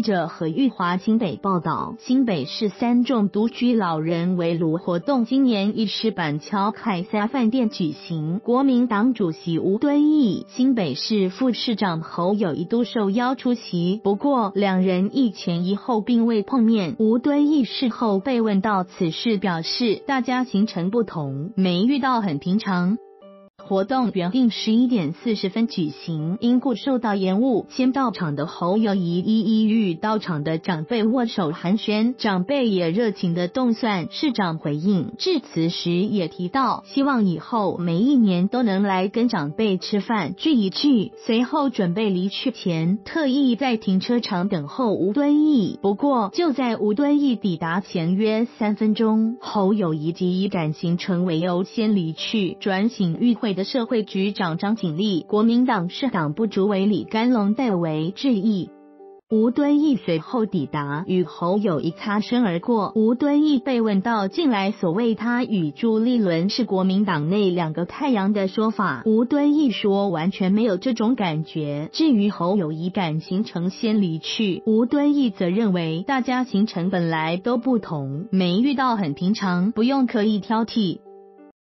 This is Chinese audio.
记者何玉华新北报道，新北市三重独居老人围炉活动今年一石板桥凯撒饭店举行，国民党主席吴敦义、新北市副市长侯友一度受邀出席，不过两人一前一后并未碰面。吴敦义事后被问到此事，表示大家行程不同，没遇到很平常。活动原定十一点四十分举行，因故受到延误。先到场的侯友谊一一与到场的长辈握手寒暄，长辈也热情的动算。市长回应致辞时也提到，希望以后每一年都能来跟长辈吃饭聚一聚。随后准备离去前，特意在停车场等候吴敦义。不过就在吴敦义抵达前约三分钟，侯友谊即以感行成为由先离去，转醒与会。的社会局长张景丽，国民党市党部主委李甘龙代为致意。吴敦义随后抵达，与侯友谊擦身而过。吴敦义被问到近来所谓他与朱立伦是国民党内两个太阳的说法，吴敦义说完全没有这种感觉。至于侯友谊赶行程先离去，吴敦义则认为大家行程本来都不同，没遇到很平常，不用刻意挑剔。